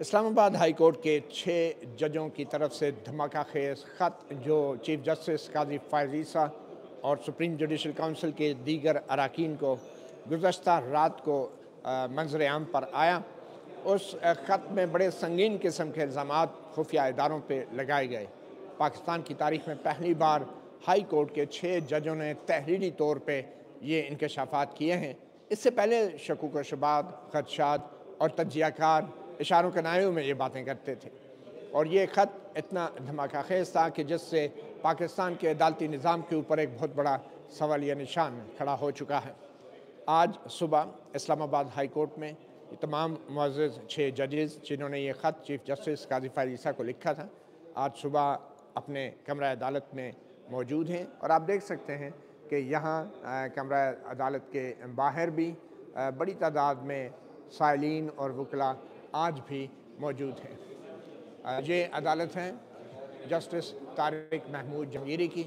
Islamabad high court के छः जजों की तरफ़ से धमाका खेज ख़त जो चीफ जस्टिस काजी फायजीसा और सुप्रीम जुडिशल काउंसिल के दीगर अरकान को गुज्त रात को मंजर आम पर आया। उस ख़त में बड़े संगीन किस्म के इल्ज़ाम खुफिया इदारों पर लगाए गए। पाकिस्तान की तारीख में पहली बार हाई कोर्ट के छः जजों ने तहरीरी तौर पर ये इनकशाफात किए हैं। इससे पहले शकूक शबाद खदशात और तजियाकार इशारों के नायों में ये बातें करते थे। और ये ख़त इतना धमाका खेज था कि जिससे पाकिस्तान के अदालती निज़ाम के ऊपर एक बहुत बड़ा सवाल या निशान खड़ा हो चुका है। आज सुबह इस्लामाबाद हाई कोर्ट में तमाम मुआज़ छः जजेज़ जिन्होंने ये ख़त चीफ जस्टिस काजी फायजीसा को लिखा था, आज सुबह अपने कमरा अदालत में मौजूद हैं। और आप देख सकते हैं कि यहाँ कमरा अदालत के बाहर भी बड़ी तादाद में सालीन और वकला आज भी मौजूद हैं। ये अदालत हैं, जस्टिस तारिक महमूद जहांगीरी की,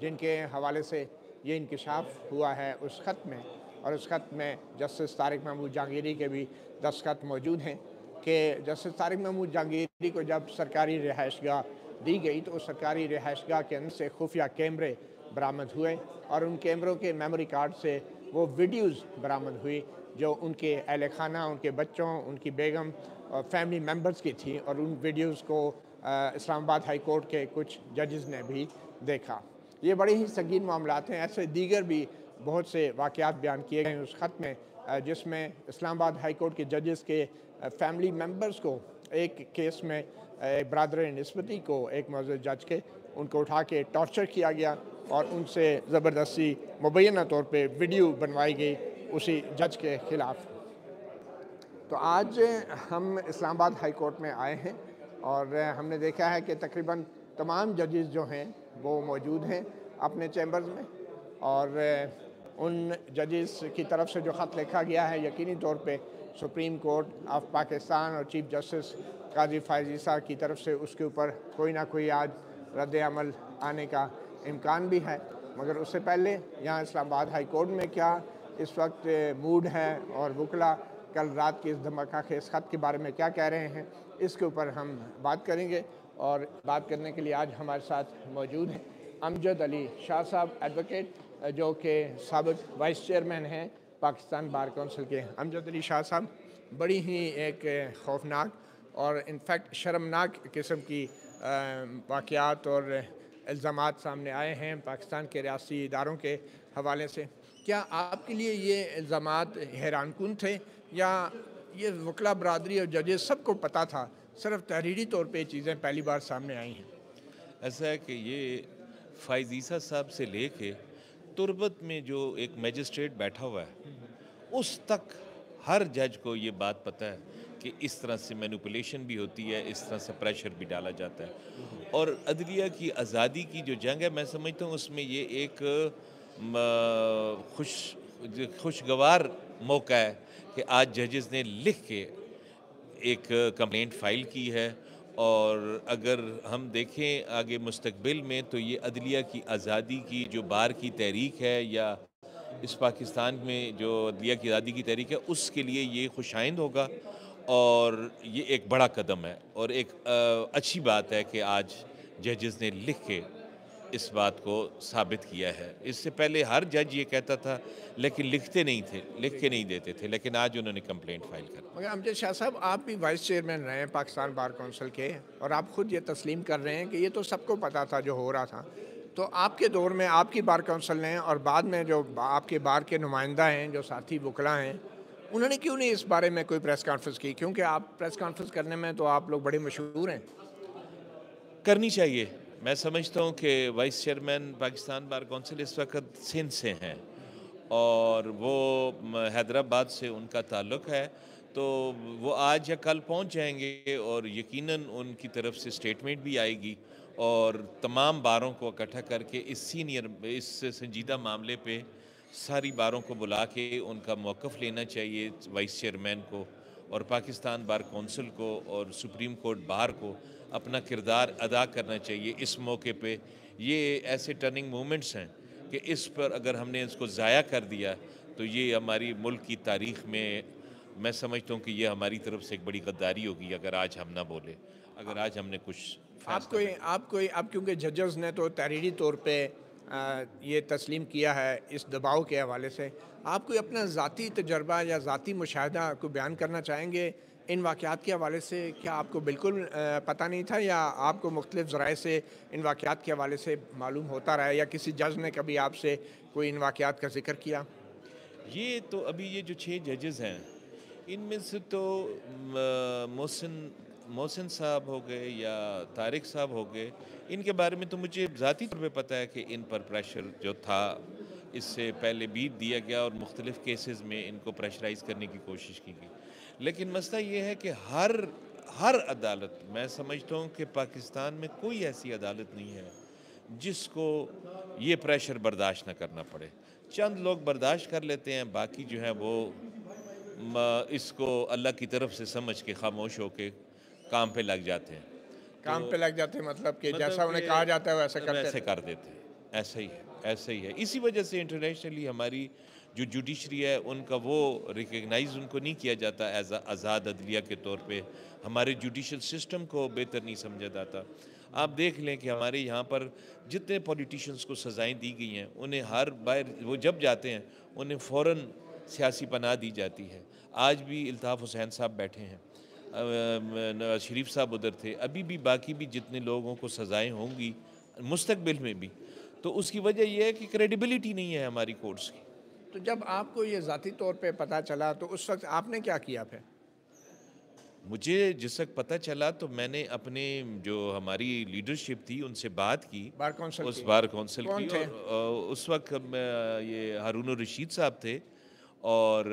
जिनके हवाले से ये इंकशाफ हुआ है उस ख़त में। और उस ख़त में जस्टिस तारिक महमूद जहांगीरी के भी दस्खत मौजूद हैं कि जस्टिस तारिक महमूद जहांगीरी को जब सरकारी रिहाइश गाह दी गई तो उस सरकारी रिहाइश गाह के अंदर से खुफिया कैमरे बरामद हुए और उन कैमरों के मेमोरी कार्ड से वो वीडियोज़ बरामद हुई जो उनके अहल खाना उनके बच्चों, उनकी बेगम और फैमिली मेंबर्स की थी और उन वीडियोज़ को इस्लामाबाद हाई कोर्ट के कुछ जजेस ने भी देखा। ये बड़े ही संगीन मामला हैं। ऐसे दीगर भी बहुत से वाक़ात बयान किए गए उस ख़त में जिसमें इस्लामाबाद हाई कोर्ट के जजेस के फैमिली मेंबर्स को एक केस में एक बरदर नस्बती को एक मौजूद जज के उनको उठा के टॉर्चर किया गया और उनसे ज़बरदस्ती मुबैना तौर पर वीडियो बनवाई गई। उसी जज के ख़िलाफ़। तो आज हम इस्लामाबाद हाई कोर्ट में आए हैं और हमने देखा है कि तकरीबन तमाम जजेस जो हैं, वो मौजूद हैं अपने चैम्बर्स में और उन जजेस की तरफ़ से जो ख़त लिखा गया है, यकीनी तौर पे सुप्रीम कोर्ट ऑफ़ पाकिस्तान और चीफ जस्टिस काजी फायजीसा की तरफ़ से उसके ऊपर कोई ना कोई आज रद्द अमल आने का इम्कान भी है। मगर उससे पहले यहाँ इस्लामाबाद हाई कोर्ट में क्या इस वक्त मूड है और वकला कल रात की इस धमाका खेस ख़त के बारे में क्या कह रहे हैं, इसके ऊपर हम बात करेंगे। और बात करने के लिए आज हमारे साथ मौजूद हैं अमजद अली शाह साहब एडवोकेट जो कि सबक वाइस चेयरमैन हैं पाकिस्तान बार कौंसिल के। अमजद अली शाह साहब, बड़ी ही एक खौफनाक और इनफैक्ट शर्मनाक किस्म की वाक़ात और इल्ज़ाम सामने आए हैं पाकिस्तान के रियासी इदारों के हवाले से। क्या आपके लिए ये इल्ज़ाम हैरान कन थे? या ये वकला बरदरी और जजेस सबको पता था? सिर्फ़ तहरीरी तौर पे चीज़ें पहली बार सामने आई हैं। ऐसा है कि ये फायजीसा साहब से लेके तुरबत में जो एक मजिस्ट्रेट बैठा हुआ है, उस तक हर जज को ये बात पता है कि इस तरह से मैनुपुलेशन भी होती है, इस तरह से प्रेशर भी डाला जाता है। और अदलिया की आज़ादी की जो जंग है, मैं समझता हूँ, उसमें ये एक खुश, खुशगवार मौका है कि आज जजेस ने लिख के एक कंप्लेंट फ़ाइल की है। और अगर हम देखें आगे मुस्तबिल में तो ये अदलिया की आज़ादी की जो बार की तहरीक है या इस पाकिस्तान में जो अदलिया की आज़ादी की तहरीक है, उसके लिए ये खुशाइंद होगा। और ये एक बड़ा कदम है। और एक अच्छी बात है कि आज जजेस ने लिख के इस बात को साबित किया है। इससे पहले हर जज ये कहता था लेकिन लिखते नहीं थे लिख के नहीं देते थे लेकिन आज उन्होंने कंप्लेंट फ़ाइल कर मगर अमजद शाह साहब आप भी वाइस चेयरमैन रहे हैं पाकिस्तान बार कौंसिल के और आप खुद ये तस्लीम कर रहे हैं कि ये तो सबको पता था जो हो रहा था। तो आपके दौर में आपकी बार कौंसिल ने और बाद में जो आपके बार के नुमाइंदा हैं जो साथी बुकला हैं उन्होंने क्यों नहीं इस बारे में कोई प्रेस कॉन्फ्रेंस की? क्योंकि आप प्रेस कॉन्फ्रेंस करने में तो आप लोग बड़े मशहूर हैं। करनी चाहिए। मैं समझता हूँ कि vice chairman Pakistan bar council इस वक्त सिंध से हैं और वो हैदराबाद से उनका ताल्लुक़ है। तो वो आज या कल पहुँच जाएँगे और यकीनन उनकी तरफ़ से स्टेटमेंट भी आएगी और तमाम बारों को इकट्ठा करके इस सीनियर, इस संजीदा मामले पे सारी बारों को बुला के उनका मौक़ लेना चाहिए वाइस चेयरमैन को और पाकिस्तान बार कौंसिल को और सुप्रीम कोर्ट बार को। अपना किरदार अदा करना चाहिए इस मौके पे। ये ऐसे टर्निंग मोमेंट्स हैं कि इस पर अगर हमने इसको ज़ाया कर दिया तो ये हमारी मुल्क की तारीख़ में मैं समझता हूँ कि ये हमारी तरफ़ से एक बड़ी गद्दारी होगी अगर आज हम ना बोले अगर आज हमने कुछ आप कोई आप कोई आप क्योंकि जजेस ने तो तहरीरी तौर पे ये तस्लीम किया है इस दबाव के हवाले से। आप कोई अपना ज़ाती तजर्बा या ज़ाती मुशाह को बयान करना चाहेंगे? इन वाक़ात के हवाले से क्या आपको बिल्कुल पता नहीं था या आपको मुख्तलिफ़ ज़राए से इन वाक़ात के हवाले से मालूम होता रहा या किसी जज ने कभी आपसे कोई इन वाक़ात का ज़िक्र किया? ये तो अभी ये जो छः जजेस हैं, इनमें से तो मोहसिन मोहसिन साहब हो गए या तारिक साहब हो गए, इनके बारे में तो मुझे ज़ाती तौर पर पता है कि इन पर प्रेशर जो था, इससे पहले बीत दिया गया और मुख्तलिफ़ केसेस में इनको प्रेशराइज़ करने की कोशिश की गई। लेकिन मसला ये है कि हर हर अदालत मैं समझता हूँ कि पाकिस्तान में कोई ऐसी अदालत नहीं है जिसको ये प्रेशर बर्दाश्त ना करना पड़े। चंद लोग बर्दाश्त कर लेते हैं बाकी जो है वो इसको अल्लाह की तरफ़ से समझ के खामोश होके काम पे लग जाते हैं। काम तो, पे लग जाते हैं मतलब कि मतलब जैसा उन्हें कहा जाता है वैसे करते ऐसे कर देते हैं। ऐसा ही है ऐसा ही है। इसी वजह से इंटरनेशनली हमारी जो जुडिशरी है, उनका वो रिकगनाइज उनको नहीं किया जाता एज आज़ाद अदलिया के तौर पे। हमारे जुडिशल सिस्टम को बेहतर नहीं समझा जाता। आप देख लें कि हमारे यहाँ पर जितने पॉलिटिशियंस को सज़ाएँ दी गई हैं, उन्हें हर बार वो जब जाते हैं, उन्हें फ़ौर सियासी पनाह दी जाती है। आज भी अल्ताफ़ हुसैन साहब बैठे हैं। नवाज़ शरीफ साहब उधर थे। अभी भी बाकी भी जितने लोगों को सज़ाएँ होंगी मुस्तबिल में भी तो उसकी वजह यह है कि क्रेडिबिलिटी नहीं है हमारी कोर्ट्स की। तो जब आपको ये ज़ाती तौर पे पता चला तो उस वक्त आपने क्या किया फिर? मुझे जिस वक्त पता चला तो मैंने अपने जो हमारी लीडरशिप थी उनसे बात की। बार कौंसिल उस बार कौंसिल की और उस वक्त ये हारून रशीद साहब थे और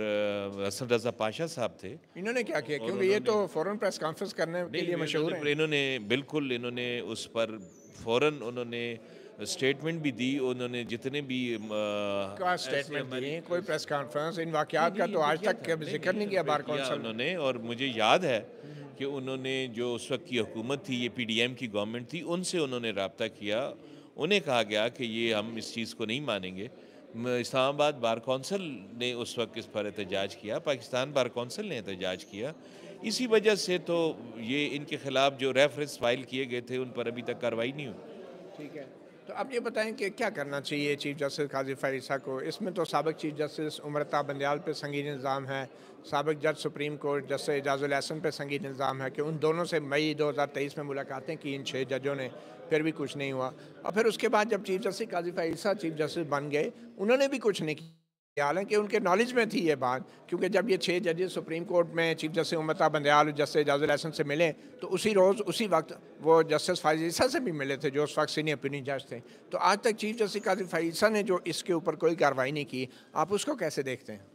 हसन रजा पाशा साहब थे। इन्होंने क्या किया? क्योंकि ये तो फ़ौरन प्रेस कॉन्फ्रेंस करने के लिए मशहूर हैं। इन्होंने बिल्कुल इन्होंने उस पर फ़ौरन उन्होंने स्टेटमेंट भी दी उन्होंने जितने भी स्टेटमेंट दी? कोई प्रेस कॉन्फ्रेंस इन वाकयात का तो आज तक ज़िक्र नहीं किया बार कौंसिल उन्होंने और मुझे याद है कि उन्होंने जो उस वक्त की हुकूमत थी ये पीडीएम की गवर्नमेंट थी उनसे उन्होंने रबता किया। उन्हें कहा गया कि ये हम इस चीज़ को नहीं मानेंगे। इस्लामाबाद बार कौंसिल ने उस वक्त इस पर एहतजाज किया पाकिस्तान बार कौंसिल ने एहतजाज किया। इसी वजह से तो ये इनके ख़िलाफ़ जो रेफरेंस फ़ाइल किए गए थे उन पर अभी तक कार्रवाई नहीं हुई। ठीक है। तो आप ये बताएँ कि क्या करना चाहिए चीफ जस्टिस काजी फरीसा को? इसमें तो सबक चीफ जस्टिस उम्रता बंदयाल पर संगीन इल्ज़ाम है, सबक जज सुप्रीम कोर्ट जस्टिस एजाजुल पर संगीन इल्ज़ाम है कि उन दोनों से मई 2023 में मुलाकातें की इन छः जजों ने, फिर भी कुछ नहीं हुआ। और फिर उसके बाद जब चीफ जस्टिस काजी फरीसा चीफ जस्टिस बन गए, उन्होंने भी कुछ नहीं किया। हालाँकि उनके नॉलेज में थी ये बात क्योंकि जब ये छः जजेस सुप्रीम कोर्ट में chief justice Umar Bandial justice Ijazul Hasan से मिले तो उसी रोज़ उसी वक्त वो जस्टिस फाइजा से भी मिले थे जो उस वक्त सीनियर ओपिनियन जज थे। तो आज तक चीफ जस्टिस काजी फाइजा ने जो इसके ऊपर कोई कार्रवाई नहीं की आप उसको कैसे देखते हैं?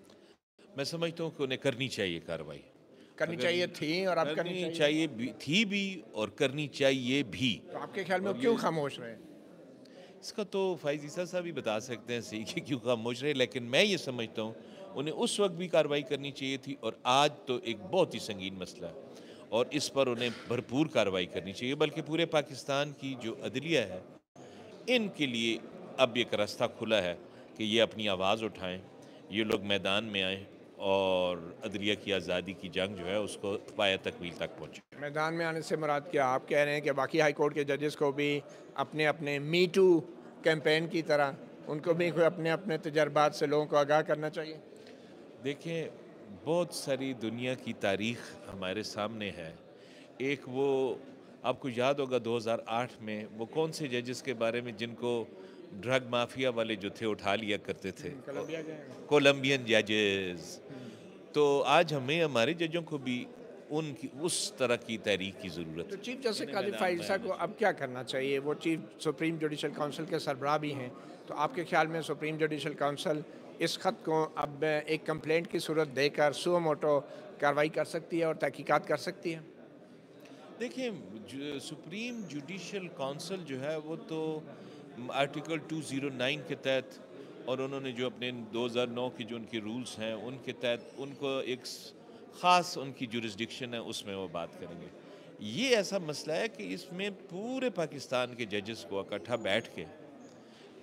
मैं समझता हूँ कि उन्हें करनी चाहिए कार्रवाई। करनी चाहिए थी और आप करनी चाहिए। थी भी और करनी चाहिए भी। तो आपके ख्याल में क्यों खामोश रहे? इसका तो फाइज ईसा साहब भी बता सकते हैं सही कि क्यों खामोश रहे, लेकिन मैं ये समझता हूँ, उन्हें उस वक्त भी कार्रवाई करनी चाहिए थी और आज तो एक बहुत ही संगीन मसला है और इस पर उन्हें भरपूर कार्रवाई करनी चाहिए, बल्कि पूरे पाकिस्तान की जो अदलिया है, इनके लिए अब एक रास्ता खुला है कि ये अपनी आवाज़ उठाएँ, ये लोग मैदान में आएँ और अदलिया की आज़ादी की जंग जो है उसको पाया तकमील तक पहुँचे। मैदान में आने से मुराद क्या, आप कह रहे हैं कि बाकी हाई कोर्ट के जजेस को भी अपने अपने मी टू कैंपेन की तरह उनको भी कोई अपने अपने तजर्बात से लोगों को आगाह करना चाहिए। देखिए बहुत सारी दुनिया की तारीख हमारे सामने है। एक वो आपको याद होगा 2008 में वो कौन से जजेस के बारे में जिनको ड्रग माफिया वाले जो थे उठा लिया करते थे? कोलंबियन जजेस। तो आज हमें हमारे जजों को भी उनकी उस तरह की तहरीक की ज़रूरत तो चीफ जस्टिस काजी फाइजा को अब क्या करना चाहिए? वो चीफ सुप्रीम जुडिशल काउंसिल के सरबराह भी हैं तो आपके ख्याल में सुप्रीम जुडिशल काउंसिल इस ख़त को अब एक कंप्लेंट की सूरत देकर सो मोटो कार्रवाई कर सकती है और तहकीकात कर सकती है? देखिए सुप्रीम जुडिशल काउंसिल जो है वो तो आर्टिकल 209 के तहत और उन्होंने जो अपने 2009 के जो उनके रूल्स हैं उनके तहत उनको एक ख़ास उनकी जुरिस्डिक्शन है उसमें वो बात करेंगे। ये ऐसा मसला है कि इसमें पूरे पाकिस्तान के जजेस को इकट्ठा बैठ के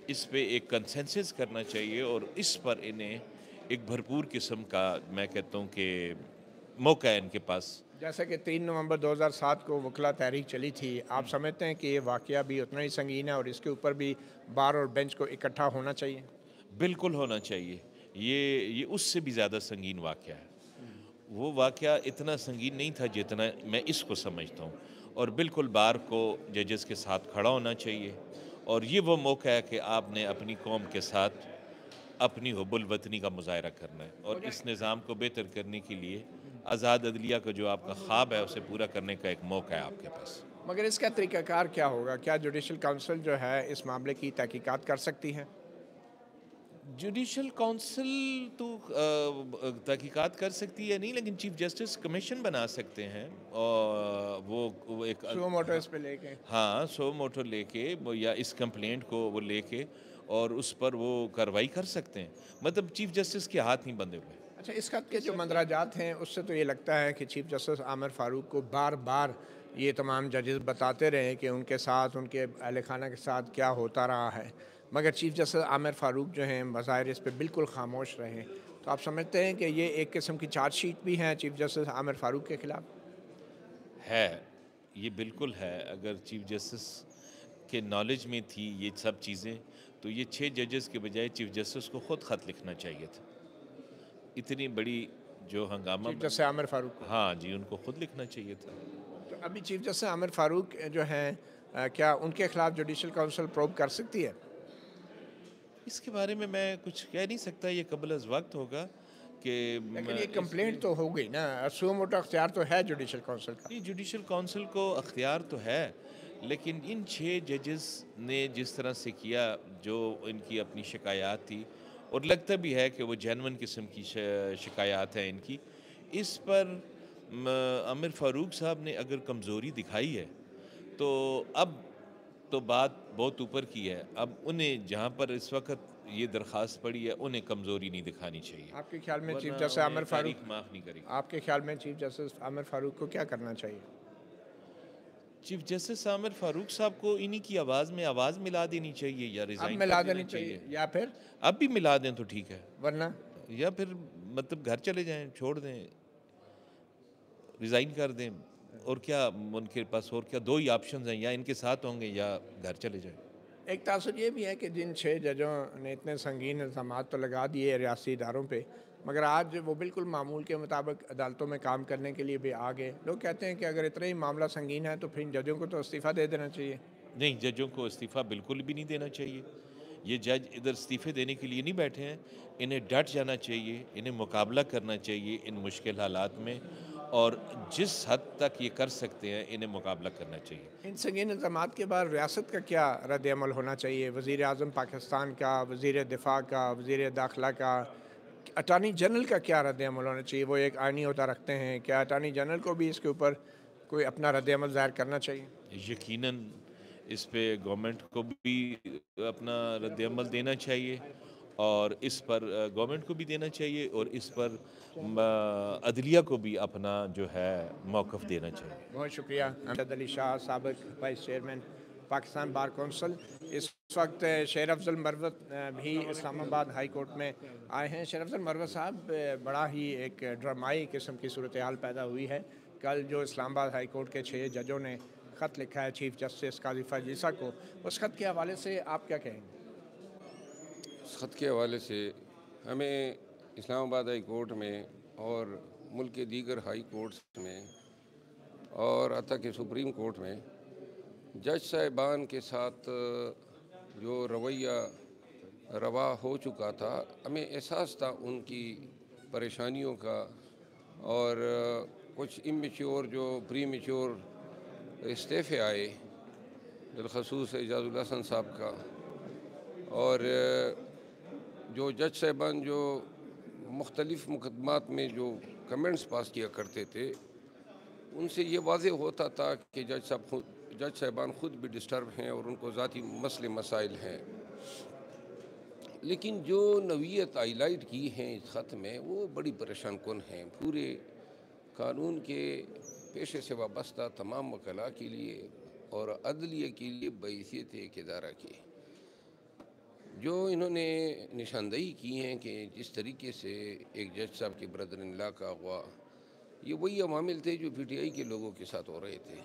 इस पर एक कंसेंसस करना चाहिए और इस पर इन्हें एक भरपूर किस्म का मैं कहता हूँ कि मौका है इनके पास। जैसा कि तीन नवंबर 2007 को वकला तहरीक चली थी आप समझते हैं कि ये वाक़ भी उतना ही संगीन है और इसके ऊपर भी बार और बेंच को इकट्ठा होना चाहिए? बिल्कुल होना चाहिए। ये ये उससे भी ज़्यादा संगीन वाक़ है। वो वाक़ इतना संगीन नहीं था जितना मैं इसको समझता हूँ। और बिल्कुल बार को जजेस के साथ खड़ा होना चाहिए। और ये वो मौका है कि आपने अपनी कौम के साथ अपनी हबुलवतनी का मुजाहरा करना है। और इस निज़ाम को बेहतर करने के लिए आज़ाद अदलिया का जो आपका ख्वाब है, उसे पूरा करने का एक मौका है आपके पास। मगर इसका तरीक़ाकार क्या होगा? क्या जुडिशल काउंसिल जो है इस मामले की तहकीकात कर सकती है? जुडिशल काउंसिल तो तहकीकात कर सकती है नहीं लेकिन चीफ जस्टिस कमीशन बना सकते हैं और वो, वो एक सो मोटो इस पे लेके। हाँ सो मोटो लेके या इस कंप्लेंट को वो लेके और उस पर वो कार्रवाई कर सकते हैं। मतलब चीफ जस्टिस के हाथ नहीं बंधे हुए। अच्छा इस खत के जो मंदराजात हैं उससे तो ये लगता है कि चीफ जस्टिस आमिर फ़ारूक को बार बार ये तमाम जजेस बताते रहे कि उनके साथ उनके अहल खाना के साथ क्या होता रहा है। मगर चीफ जस्टिस आमिर फ़ारूक जो हैं बज़ाहिर इस पर बिल्कुल खामोश रहे। तो आप समझते हैं कि ये एक किस्म की चार्जशीट भी है चीफ जस्टिस आमिर फ़ारूक के ख़िलाफ़? है ये बिल्कुल है। अगर चीफ जस्टिस के नॉलेज में थी ये सब चीज़ें तो ये छः जजेस के बजाय चीफ जस्टिस को ख़ुद ख़त लिखना चाहिए था। इतनी बड़ी जो हंगामा चीफ जस्टिस आमिर फ़ारूक हाँ जी उनको खुद लिखना चाहिए था। तो अभी चीफ जस्टिस आमिर फ़ारूक जो हैं क्या उनके ख़िलाफ़ जुडिशल काउंसिल प्रोब कर सकती है? इसके बारे में मैं कुछ कह नहीं सकता ये कबल अज वक्त होगा कि लेकिन ये कंप्लेंट तो हो गई ना मोटा अख्तियार तो है जुडिशल काउंसिल का। ये जुडिशल काउंसिल को अख्तियार तो है लेकिन इन छः जजेस ने जिस तरह से किया जो इनकी अपनी शिकायत थी और लगता भी है कि वो जैनवन किस्म की शिकायत है इनकी। इस पर आमिर फ़ारूक साहब ने अगर कमज़ोरी दिखाई है तो अब तो बात बहुत ऊपर की है। अब उन्हें जहाँ पर इस वक्त ये दरख्वास्त पड़ी है उन्हें कमज़ोरी नहीं दिखानी चाहिए। आपके ख्याल में चीफ जस्टिस आमिर फारूक माफ़ नहीं करेगी। आपके ख्याल में चीफ जस्टिस आमिर फारूक को क्या करना चाहिए? चीफ जस्टिस आमिर फारूक साहब को इन्हीं की आवाज़ में आवाज़ मिला देनी चाहिए या रिजाइन मिला देनी चाहिए। या फिर? अब भी मिला दें तो ठीक है। वरना? या फिर मतलब घर चले जाएँ छोड़ दें रिज़ाइन कर दें। और क्या उनके पास और क्या दो ही ऑप्शन हैं? या इनके साथ होंगे या घर चले जाए? एक तासर ये भी है कि जिन छः जजों ने इतने संगीन इल्ज़ाम तो लगा दिए रियासी इदारों पर मगर आज वो बिल्कुल मामूल के मुताबिक अदालतों में काम करने के लिए भी आ गए। लोग कहते हैं कि अगर इतना ही मामला संगीन है तो फिर इन जजों को तो इस्तीफ़ा दे देना चाहिए। नहीं जजों को इस्तीफ़ा बिल्कुल भी नहीं देना चाहिए। ये जज इधर इस्तीफ़े देने के लिए नहीं बैठे हैं। इन्हें डट जाना चाहिए इन्हें मुकाबला करना चाहिए इन मुश्किल हालात में। और जिस हद तक ये कर सकते हैं इन्हें मुकाबला करना चाहिए। इन संगीन इल्ज़ाम के बाद रियासत का क्या रद्द अमल होना चाहिए? वज़ी अजम पाकिस्तान का वज़ी दिफा का वज़ी दाखिला का अटानी जनरल का क्या रद्द अमल होना चाहिए? वो एक आइनी होता रखते हैं। क्या अटानी जनरल को भी इसके ऊपर कोई अपना रद्द अमल ज़ाहिर करना चाहिए? यकीनन इस पर गवर्नमेंट को भी अपना रद्द अमल देना चाहिए। और इस पर गवर्नमेंट को भी देना चाहिए और इस पर अदलिया को भी अपना जो है मौक़ देना चाहिए। बहुत शुक्रिया अमजद अली शाह सबक, vice chairman, Pakistan bar council. इस वक्त शेर अफजल मरवत भी इस्लामाबाद हाई कोर्ट में आए हैं। शेर अफजल मरवत साहब बड़ा ही एक ड्रामाई किस्म की सूरत हाल पैदा हुई है। कल जो इस्लामाबाद हाई कोर्ट के छः जजों ने ख़त लिखा है, चीफ जस्टिस काजी फजीसा को, उस ख़त के हवाले से आप क्या कहेंगे? उस ख़त के हवाले से हमें इस्लामाबाद हाई कोर्ट में और मुल्क के दीगर हाई कोर्ट्स में और अतः के सुप्रीम कोर्ट में जज साहिबान के साथ जो रवैया रवा हो चुका था, हमें एहसास था उनकी परेशानियों का और कुछ इमेच्योर जो प्री मेच्योर इस्तीफ़े आए, बिलखसूस एजाज़ुल हसन साहब का और जो जज साहबान जो मुख्तलिफ़ मुकदमात में जो कमेंट्स पास किया करते थे, उनसे ये वाज होता था कि जज साहब खुद, जज साहबान ख़ुद भी डिस्टर्ब हैं और उनको ज़ाती मसले मसाइल हैं। लेकिन जो नवीयत हाईलाइट की हैं इस ख़त में, वो बड़ी परेशान कन हैं। पूरे कानून के पेशे से वाबस्ता तमाम वकला के लिए और अदलिया के लिए बैसीत एक इदारा की जो इन्होंने निशानदही की है कि जिस तरीके से एक जज साहब के ब्रदर ला का अगवा ये वही अवामिल थे जो पीटीआई के लोगों के साथ हो रहे थे।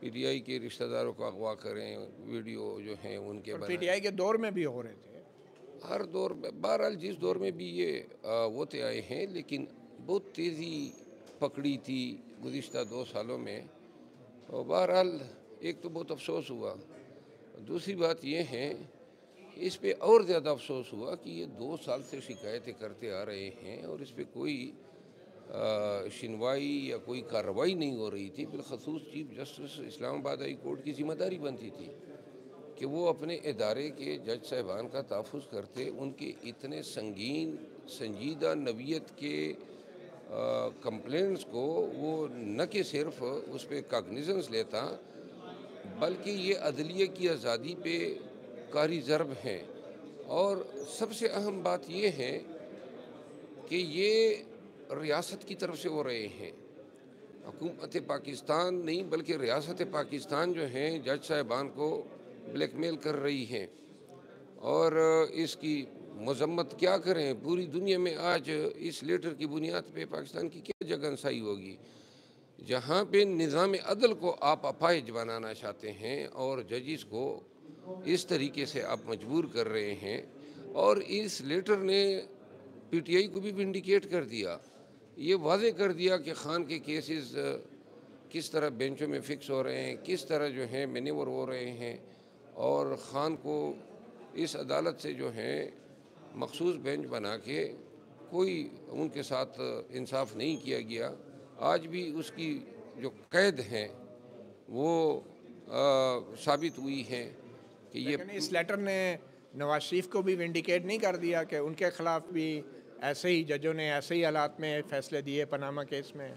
पीटीआई के रिश्तेदारों को अगवा करें वीडियो जो हैं उनके और बनाएँ। पीटीआई के दौर में भी हो रहे थे। हर दौर में बहरहाल जिस दौर में भी ये होते आए हैं लेकिन बहुत तेज़ी पकड़ी थी गुज्त दो सालों में। और बहरहाल एक तो बहुत अफसोस हुआ। दूसरी बात ये है इस पर और ज़्यादा अफसोस हुआ कि ये दो साल से शिकायतें करते आ रहे हैं और इस पर कोई सुनवाई या कोई कार्रवाई नहीं हो रही थी। बिलखसूस chief justice Islamabad high court की ज़िम्मेदारी बनती थी कि वो अपने इदारे के जज साहबान का तहफ़ करते, उनके इतने संगीन, संजीदा नवीयत के कंप्लेंट्स को वो न कि सिर्फ़ उस पर कागनिजेंस लेता, बल्कि ये अदलिया की आज़ादी पे कारी ज़रब हैं। और सबसे अहम बात ये है कि ये रियासत की तरफ़ से हो रहे हैं। हुकूमत पाकिस्तान नहीं, बल्कि रियासत पाकिस्तान जो हैं, जज साहबान को ब्लैकमेल कर रही हैं। और इसकी मजम्मत क्या करें? पूरी दुनिया में आज इस लेटर की बुनियाद पे पाकिस्तान की क्या जगनसाई होगी? जहाँ पे निज़ाम अदल को आप अपाइज बनाना चाहते हैं और जजिस को इस तरीके से आप मजबूर कर रहे हैं और इस लेटर ने पीटीआई को भी इंडिकेट कर दिया। ये वाजे कर दिया कि खान के केसेस किस तरह बेंचों में फ़िक्स हो रहे हैं, किस तरह जो है मेनेवर हो रहे हैं और ख़ान को इस अदालत से जो है मखसूस बेंच बना के कोई उनके साथ इंसाफ नहीं किया गया। आज भी उसकी जो कैद हैं वो साबित हुई है। कि ये इस लेटर ने नवाज़ शरीफ को भी विंडिकेट नहीं कर दिया कि उनके खिलाफ भी ऐसे ही जजों ने ऐसे ही हालात में फैसले दिए पनामा केस में।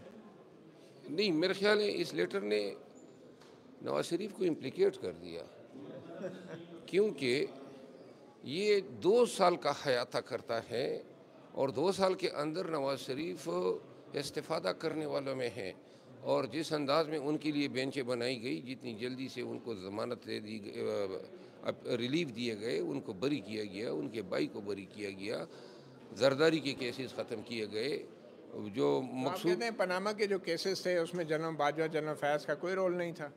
नहीं मेरे ख्याल है इस लेटर ने नवाज़ शरीफ को इम्प्लिकेट कर दिया। क्योंकि ये दो साल का हयाता करता है और दो साल के अंदर नवाज़ शरीफ इस्तेफादा करने वालों में है। और जिस अंदाज में उनके लिए बेंचें बनाई गई जितनी जल्दी से उनको ज़मानत दे दी रिलीफ दिए गए उनको बरी किया गया उनके भाई को बरी किया गया जरदारी के केसेस ख़त्म किए गए जो मकसूद हैं पनामा के जो केसेस थे उसमें जनरल बाजवा जनरल फैज़ का कोई रोल नहीं था।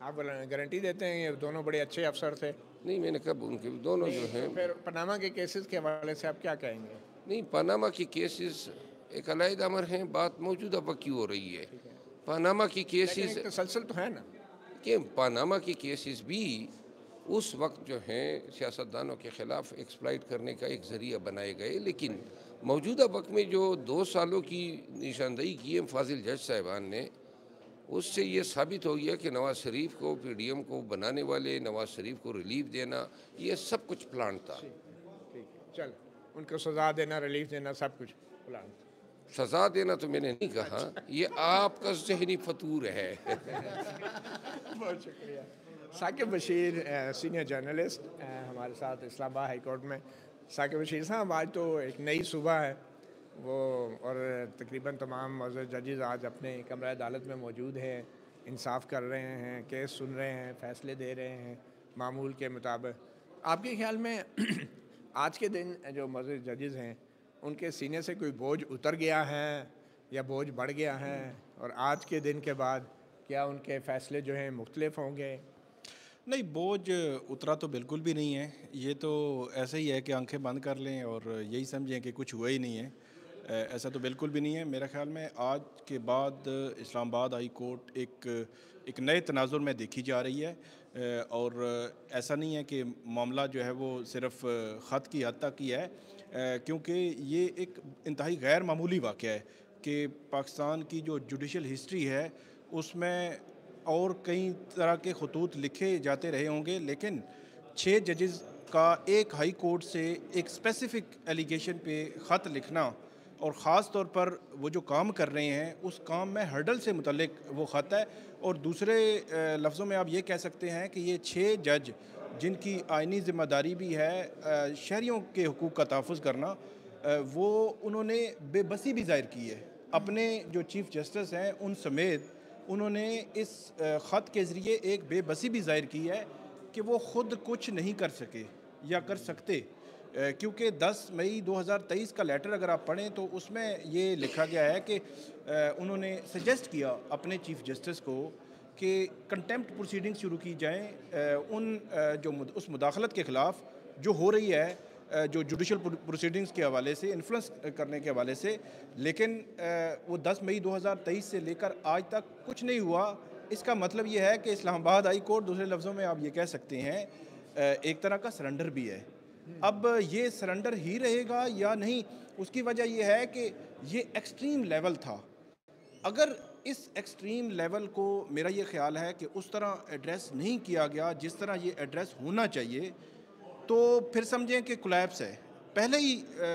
आप गारंटी देते हैं ये दोनों बड़े अच्छे अफसर थे। नहीं मैंने कब उनके दोनों जो हैं। फिर पनामा के केसेस के हवाले से आप क्या कहेंगे? नहीं पनामा की केसेस एक अलायद अमर हैं बात मौजूदा वक्त की हो रही है। पानामा की केसेस तसलसल तो है ना। कि पानामा की केसेस भी उस वक्त जो हैं सियासतदानों के ख़िलाफ़ एक्सप्लाइट करने का एक ज़रिया बनाए गए। लेकिन मौजूदा वक्त में जो दो सालों की निशानदही की है फाजिल जज साहिबान ने उससे ये साबित हो गया कि नवाज़ शरीफ को पीडीएम को बनाने वाले नवाज़ शरीफ को रिलीफ देना ये सब कुछ प्लान था। ठीक चल उनको सजा देना रिलीफ देना सब कुछ प्लान सज़ा देना तो मैंने नहीं कहा, ये आपका जहनी फतूर है। बहुत शुक्रिया। साकिब बशीर सीनियर जर्नलिस्ट हमारे साथ इस्लामाबाद हाई कोर्ट में। साकिब बशीर साहब, आज तो एक नई सुबह है। वो, और तकरीबन तमाम जजेज़ आज अपने कमरा अदालत में मौजूद हैं, इंसाफ कर रहे हैं, केस सुन रहे हैं, फैसले दे रहे हैं, मामूल के मुताबिक। आपके ख्याल में आज के दिन जो मौजूद जजेज़ हैं उनके सीने से कोई बोझ उतर गया है या बोझ बढ़ गया है? और आज के दिन के बाद क्या उनके फ़ैसले जो हैं मुख्तलिफ़ होंगे? नहीं, बोझ उतरा तो बिल्कुल भी नहीं है। ये तो ऐसे ही है कि आँखें बंद कर लें और यही समझें कि कुछ हुआ ही नहीं है। ऐसा तो बिल्कुल भी नहीं है। मेरा ख्याल में आज के बाद इस्लामाबाद हाई कोर्ट एक एक नए तनाजुर में देखी जा रही है। और ऐसा नहीं है कि मामला जो है वो सिर्फ़ ख़त की हद तक ही है। क्योंकि ये एक इंतहाई गैर मामूली वाक़ है कि पाकिस्तान की जो जुडिशल हिस्ट्री है, उसमें और कई तरह के खतूत लिखे जाते रहे होंगे, लेकिन छः जजेस का एक हाई कोर्ट से एक स्पेसिफ़िक एलिगेशन पे ख़त लिखना और ख़ास तौर पर वो जो काम कर रहे हैं, उस काम में हर्डल से मुतलक वो ख़त है। और दूसरे लफ्ज़ों में आप ये कह सकते हैं कि ये छः जज जिनकी आइनी ज़िम्मेदारी भी है शहरीों के हकूक़ का तहफ़ करना वो उन्होंने बेबसी भी ज़ाहिर की है। अपने जो चीफ़ जस्टिस हैं, उन समेत उन्होंने इस ख़त के ज़रिए एक बेबसी भी ज़ाहिर की है कि वो ख़ुद कुछ नहीं कर सके या कर सकते। क्योंकि 10 मई 2023 का लेटर अगर आप पढ़ें तो उसमें ये लिखा गया है कि उन्होंने सजेस्ट किया अपने चीफ जस्टिस को कि कंटेम्प्ट प्रोसीडिंग शुरू की जाएँ उन जो उस मुदाखलत के ख़िलाफ़ जो हो रही है जो जुडिशल प्रोसीडिंग्स के हवाले से इन्फ्लुएंस करने के हवाले से, लेकिन वो 10 मई 2023 से लेकर आज तक कुछ नहीं हुआ। इसका मतलब ये है कि इस्लामाबाद हाई कोर्ट दूसरे लफ्ज़ों में आप ये कह सकते हैं एक तरह का सरेंडर भी है। अब ये सरेंडर ही रहेगा या नहीं, उसकी वजह यह है कि ये एक्सट्रीम लेवल था। अगर इस एक्सट्रीम लेवल को मेरा ये ख्याल है कि उस तरह एड्रेस नहीं किया गया, जिस तरह ये एड्रेस होना चाहिए तो फिर समझें कि कोलैप्स है। पहले ही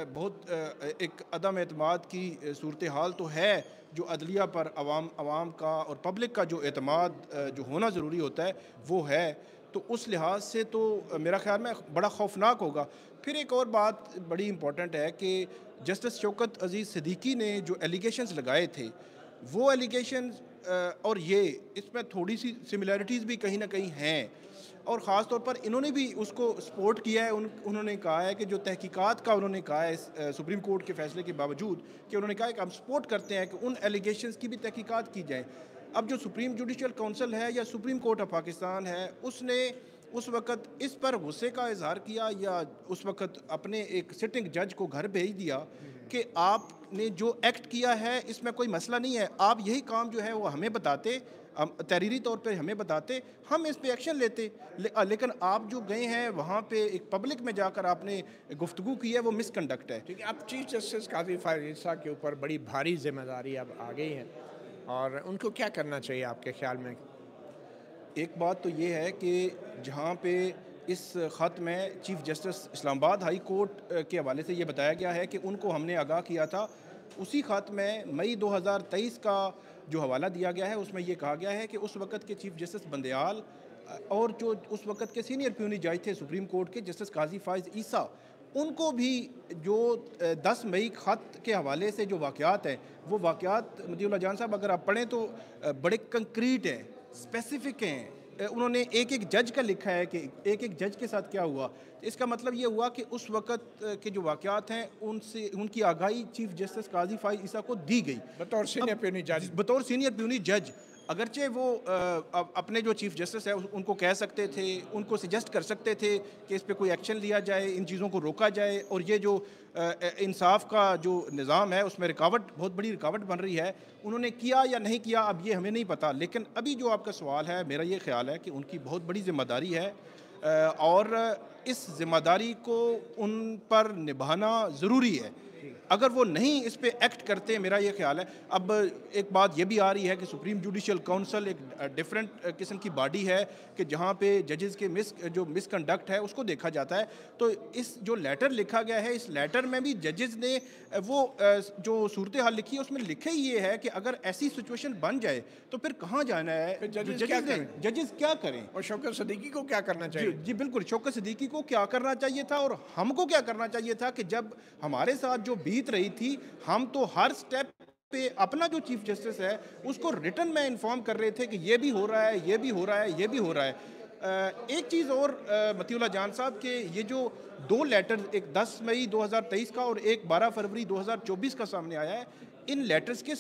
बहुत एक अदम अतमाद की सूरत हाल तो है जो अदलिया पर आवाम आवाम का और पब्लिक का जो अतमाद जो होना ज़रूरी होता है, वो है। तो उस लिहाज से तो मेरा ख्याल में बड़ा खौफनाक होगा। फिर एक और बात बड़ी इंपॉर्टेंट है कि जस्टिस शौकत अज़ीज़ सदीकी ने जो एलिगेशंस लगाए थे, वो एलिगेशन और ये, इसमें थोड़ी सी सिमिलैरिटीज़ भी कहीं ना कहीं हैं। और ख़ास तौर पर इन्होंने भी उसको सपोर्ट किया है, उन, उन्होंने कहा है कि जो तहकीकात का उन्होंने कहा है, इस सुप्रीम कोर्ट के फैसले के बावजूद, कि उन्होंने कहा है कि हम सपोर्ट करते हैं कि उन एलिगेशन की भी तहकीकात की जाए। अब जो सुप्रीम जुडिशल काउंसिल है या सुप्रीम कोर्ट ऑफ़ पाकिस्तान है उसने उस वक़्त इस पर गुस्से का इजहार किया या उस वक़्त अपने एक सिटिंग जज को घर भेज दिया कि आपने जो एक्ट किया है इसमें कोई मसला नहीं है। आप यही काम जो है वो हमें बताते तहरीरी तौर पे हमें बताते हम इस पे एक्शन लेते। ले, लेकिन आप जो गए हैं वहाँ पे एक पब्लिक में जाकर आपने गुफ्तु की है वो मिसकंडक्ट है। ठीक है अब चीफ जस्टिस काजी फायसा के ऊपर बड़ी भारी ज़िम्मेदारी अब आ गई है। और उनको क्या करना चाहिए आपके ख्याल में? एक बात तो ये है कि जहाँ पे इस ख़त में chief justice Islamabad high court के हवाले से ये बताया गया है कि उनको हमने आगाह किया था। उसी ख़त में मई 2023 का जो हवाला दिया गया है, उसमें ये कहा गया है कि उस वक़्त के चीफ़ जस्टिस बंदयाल और जो उस वक़्त के सीनियर प्यूनी जज थे सुप्रीम कोर्ट के जस्टिस काजी फाइज ईसा उनको भी जो 10 मई ख़त के हवाले से जो वाक़ात हैं वो वाक़ात मदीउल्ला जान साहब अगर आप पढ़ें तो बड़े कंक्रीट हैं स्पेसिफिक हैं। उन्होंने एक एक जज का लिखा है कि एक एक जज के साथ क्या हुआ। तो इसका मतलब ये हुआ कि उस वक़्त के जो वाक़ात हैं उनसे उनकी आगाही चीफ जस्टिस काजी फाइज ईसा को दी गई। बतौर सीनियर प्यूनी जज बतौर सीनियर प्यूनी जज अगरचे वो अपने जो चीफ जस्टिस है उनको कह सकते थे, उनको सजेस्ट कर सकते थे कि इस पर कोई एक्शन लिया जाए, इन चीज़ों को रोका जाए और ये जो इंसाफ का जो निज़ाम है, उसमें रुकावट, बहुत बड़ी रुकावट बन रही है। उन्होंने किया या नहीं किया, अब ये हमें नहीं पता। लेकिन अभी जो आपका सवाल है, मेरा ये ख्याल है कि उनकी बहुत बड़ी ज़िम्मेदारी है और इस ज़िम्मेदारी को उन पर निभाना ज़रूरी है। अगर वो नहीं इस पर एक्ट करते मेरा ये ख्याल है अब एक बात ये भी आ रही है कि सुप्रीम जुडिशल काउंसिल एक डिफरेंट किस्म की बॉडी है कि जहाँ पे जजेस के मिस जो मिसकंडक्ट है उसको देखा जाता है। तो इस जो लेटर लिखा गया है इस लेटर में भी जजेस ने वो जो सूरत हाल लिखी है उसमें लिखे ये है कि अगर ऐसी सिचुएशन बन जाए तो फिर कहाँ जाना है? जजेस क्या करें? जजेस क्या करें? और शौकत सदीकी को क्या करना चाहिए? जी, जी बिल्कुल शौकत सदीकी को क्या करना चाहिए था और हमको क्या करना चाहिए था कि जब हमारे साथ जो बीत रही थी, हम तो हर स्टेप पे अपना जो चीफ जस्टिस है, उसको रिटर्न में इन्फॉर्म कर रहे थे कि ये भी हो रहा है, ये भी हो रहा है, ये भी हो रहा है। एक चीज़ और मतीउल्ला जान साहब, के ये जो दो लेटर एक 10 मई 2023 का और एक 12 फरवरी 2024 का सामने आया है, इन लेटर्स के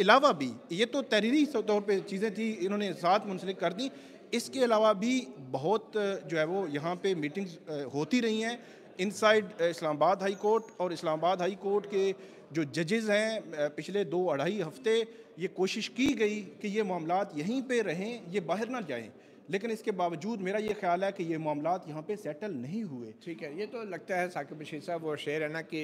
अलावा भी, ये तो तहरीरी तौर पे चीज़ें थी, इन्होंने साथ मुंसलिक कर दी, इसके अलावा भी बहुत जो है वो यहाँ पे मीटिंग्स होती रही हैं। इनसाइड इस्लामाबाद हाई कोर्ट और इस्लामाबाद हाई कोर्ट के जो जजेज़ हैं पिछले दो अढ़ाई हफ़्ते ये कोशिश की गई कि ये मामला यहीं पर रहें, ये बाहर ना जाएँ। लेकिन इसके बावजूद मेरा ये ख्याल है कि ये मामला यहाँ पे सेटल नहीं हुए। ठीक है, ये तो लगता है साकिब बशीर साहब वो शेर है ना कि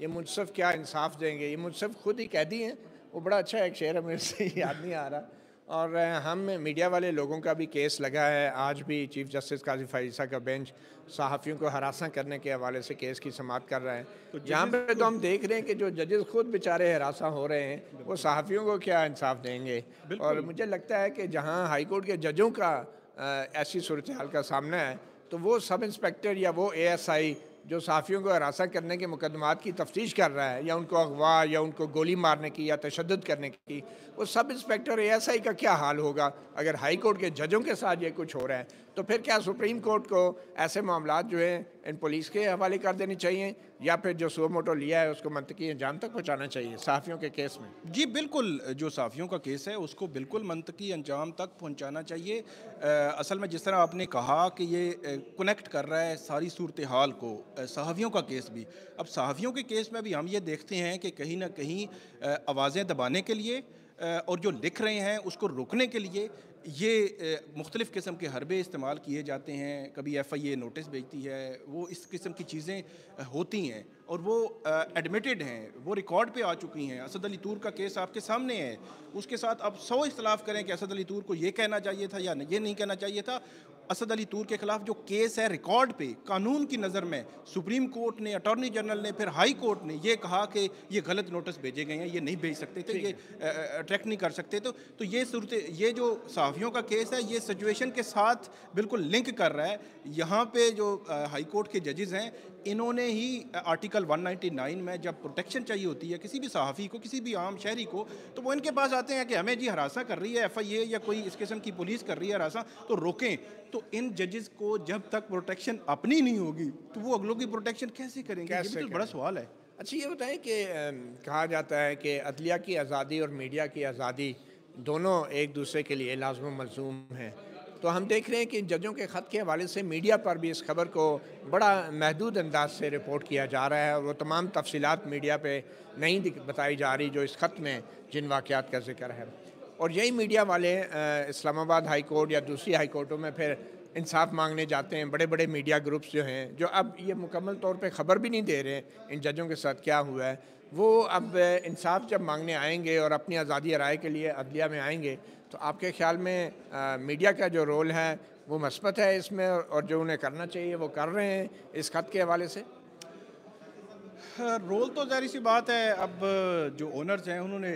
ये मुनसफ़ क्या इंसाफ देंगे, ये मुनसफ़ खुद ही कह दी हैं। वो बड़ा अच्छा एक शेर है, मेरे से याद नहीं आ रहा। और हम मीडिया वाले लोगों का भी केस लगा है। आज भी चीफ जस्टिस काजी फाइसा का बेंच सहाफ़ियों को हरासा करने के हवाले से केस की समात कर रहे हैं। तो यहाँ पे तो हम देख रहे हैं कि जो जजेस खुद बेचारे हरासा हो रहे हैं वो सहाफ़ियों को क्या इंसाफ देंगे? और मुझे लगता है कि जहाँ हाई कोर्ट के जजों का ऐसी सूरत हाल का सामना है तो वो सब इंस्पेक्टर या वो ए एस आई जो साफ़ियों को हरासा करने के मुकदमात की तफ्तीश कर रहा है, या उनको अगवा, या उनको गोली मारने की, या तशद करने की, वो sub inspector A S I का क्या हाल होगा? अगर हाई कोर्ट के जजों के साथ ये कुछ हो रहा है तो फिर क्या सुप्रीम कोर्ट को ऐसे मामला जो हैं इन पुलिस के हवाले कर देने चाहिए? या फिर जो सो मोटो लिया है उसको मनतकी अंजाम तक पहुँचाना चाहिए सहाफ़ियों के केस में? जी बिल्कुल जो सहाफ़ियों का केस है उसको बिल्कुल मनतकी अंजाम तक पहुँचाना चाहिए। आ, असल में जिस तरह आपने कहा कि ये कनेक्ट कर रहा है सारी सूरत हाल को सहाफ़ियों का केस भी। अब सहाफ़ियों के केस में भी हम ये देखते हैं कि कहीं ना कहीं आवाज़ें दबाने के लिए और जो लिख रहे हैं उसको रोकने के लिए ये मुख्तलिफ़ किस्म के हरबे इस्तेमाल किए जाते हैं। कभी एफ़ आई ए नोटिस भेजती है, वो इस किस्म की चीज़ें होती हैं। और वो एडमिटेड हैं वो रिकॉर्ड पे आ चुकी हैं असद अली तूर का केस आपके सामने है। उसके साथ आप सौ इख्तलाफ करें कि असद अली तूर को ये कहना चाहिए था या ये नहीं कहना चाहिए था। असद अली तूर के खिलाफ जो केस है रिकॉर्ड पे कानून की नज़र में सुप्रीम कोर्ट ने अटॉर्नी जनरल ने फिर हाई कोर्ट ने ये कहा कि ये गलत नोटिस भेजे गए हैं ये नहीं भेज सकते थे ये अट्रैक्ट नहीं कर सकते। तो तो ये सूरत ये जो सहाफ़ियों का केस है ये सिचुएशन के साथ बिल्कुल लिंक कर रहा है। यहाँ पे जो हाई कोर्ट के जजेज़ हैं इन्होंने ही आर्टिकल 199 में जब प्रोटेक्शन चाहिए होती है किसी भी सहाफ़ी को किसी भी आम शहरी को तो वो इनके पास आते हैं कि हमें जी हरासा कर रही है एफ़ आई ए या कोई इस किस्म की पुलिस कर रही है हरासा तो रोकें। तो इन जजेस को जब तक प्रोटेक्शन अपनी नहीं होगी तो वो अगलों की प्रोटेक्शन कैसे करेंगे? कैसे ये तो बड़ा सवाल है। अच्छा ये बताएँ कि कहा जाता है कि अदलिया की आज़ादी और मीडिया की आज़ादी दोनों एक दूसरे के लिए लाजम मलजूम हैं। तो हम देख रहे हैं कि जजों के ख़त के हवाले से मीडिया पर भी इस खबर को बड़ा महदूद अंदाज से रिपोर्ट किया जा रहा है और वो तमाम तफसीत मीडिया पर नहीं बताई जा रही जो इस ख़त में जिन वाक़ात का ज़िक्र है। और यही मीडिया वाले इस्लामाबाद हाई कोर्ट या दूसरी हाई कोर्टों में फिर इंसाफ मांगने जाते हैं। बड़े बड़े मीडिया ग्रुप्स जो हैं, जो अब ये मुकम्मल तौर पे ख़बर भी नहीं दे रहे इन जजों के साथ क्या हुआ है। वो अब इंसाफ जब मांगने आएँगे और अपनी आज़ादी राय के लिए अदलिया में आएँगे तो आपके ख्याल में आ, मीडिया का जो रोल है वो मस्बत है इसमें और जो उन्हें करना चाहिए वो कर रहे हैं इस खत के हवाले से? रोल तो जारी सी बात है अब जो ओनर्स हैं उन्होंने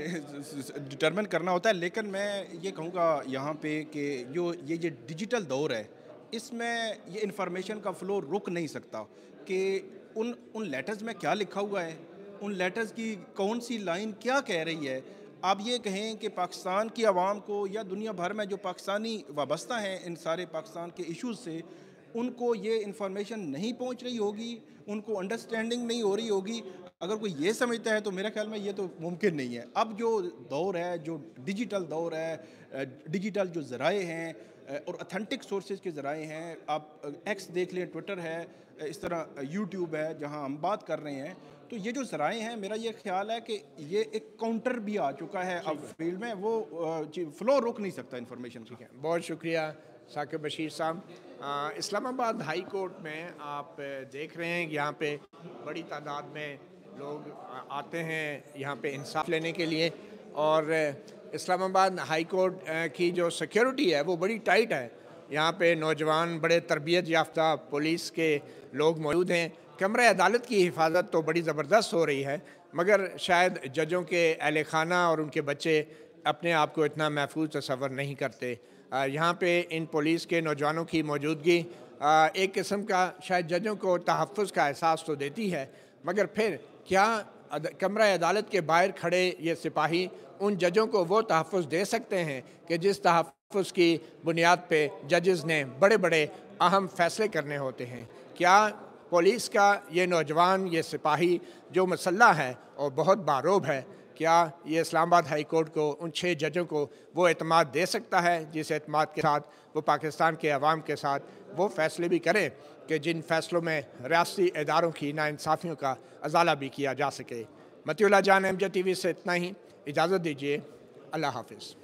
डिटर्मिन करना होता है लेकिन मैं ये कहूँगा यहाँ पे कि जो ये ये डिजिटल दौर है इसमें ये इन्फॉर्मेशन का फ्लो रुक नहीं सकता कि उन उन लेटर्स में क्या लिखा हुआ है उन लेटर्स की कौन सी लाइन क्या कह रही है आप ये कहें कि पाकिस्तान की आवाम को या दुनिया भर में जो पाकिस्तानी वाबस्ता हैं इन सारे पाकिस्तान के इश्यूज़ से, उनको ये इन्फॉर्मेशन नहीं पहुँच रही होगी, उनको अंडरस्टैंडिंग नहीं हो रही होगी। अगर कोई ये समझता है तो मेरे ख्याल में ये तो मुमकिन नहीं है। अब जो दौर है, जो डिजिटल दौर है डिजिटल जो ज़राए हैं और अथेंटिक सोर्सेज के ज़राए हैं, आप एक्स देख लें ट्विटर है इस तरह यूट्यूब है, जहाँ हम बात कर रहे हैं तो ये जो ज़राए हैं मेरा ये ख्याल है कि ये एक काउंटर भी आ चुका है अब फ़ील्ड में। वो फ्लो रोक नहीं सकता इन्फॉर्मेशन ठीक है बहुत शुक्रिया साकिब बशीर साहब। इस्लामाबाद हाई कोर्ट में आप देख रहे हैं यहाँ पे बड़ी तादाद में लोग आते हैं यहाँ पे इंसाफ लेने के लिए। और इस्लामाबाद हाई कोर्ट की जो सिक्योरिटी है वो बड़ी टाइट है। यहाँ पे नौजवान बड़े तरबियत याफ्ता पुलिस के लोग मौजूद हैं। कमरा अदालत की हिफाजत तो बड़ी ज़बरदस्त हो रही है, मगर शायद जजों के अहल खाना और उनके बच्चे अपने आप को इतना महफूज तस्वर नहीं करते। यहाँ पे इन पुलिस के नौजवानों की मौजूदगी एक किस्म का शायद जजों को तहफ़ का एहसास तो देती है, मगर फिर क्या कमरा अदालत के बाहर खड़े ये सिपाही उन जजों को वो तहफ़ दे सकते हैं कि जिस तहफ़ की बुनियाद पे जजेस ने बड़े बड़े अहम फैसले करने होते हैं? क्या पुलिस का ये नौजवान, ये सिपाही जो मसल्ला है और बहुत बारोब है, क्या ये इस्लामाबाद हाई कोर्ट को, उन छः जजों को वो अतमाद दे सकता है जिस अतमाद के साथ, वो पाकिस्तान के अवाम के साथ वो फैसले भी करें कि जिन फैसलों में रियाती इदारों की नाानसाफ़ियों का अजाला भी किया जा सके। मतीला जान, एम जे टी वी से इतना ही। इजाज़त दीजिए। अल्लाह हाफिज़।